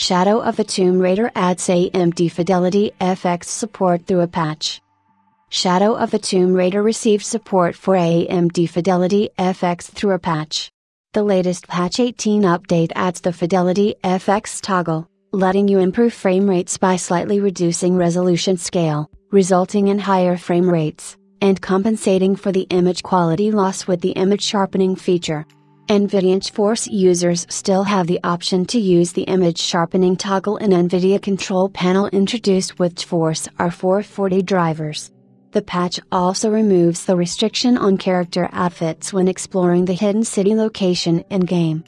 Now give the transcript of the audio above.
Shadow of the Tomb Raider adds AMD Fidelity FX support through a patch. Shadow of the Tomb Raider received support for AMD Fidelity FX through a patch. The latest patch 18 update adds the Fidelity FX toggle, letting you improve frame rates by slightly reducing resolution scale, resulting in higher frame rates, and compensating for the image quality loss with the image sharpening feature. NVIDIA GeForce users still have the option to use the image sharpening toggle in NVIDIA control panel introduced with GeForce R440 drivers. The patch also removes the restriction on character outfits when exploring the hidden city location in game.